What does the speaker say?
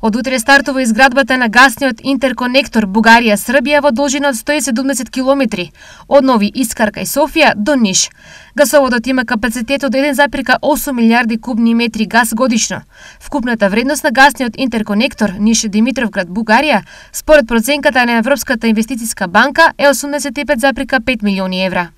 Од утре стартува изградбата на гасниот интерконектор Бугарија-Србија во должина од 170 километри, од Нови Искар кај Софија до Ниш. Гасоводот има капацитет од 1,8 милиарди кубни метри газ годишно. Вкупната вредност на гасниот интерконектор Ниш-Димитровград-Бугарија, според проценката на Европската инвестициска банка, е 85,5 милиони евра.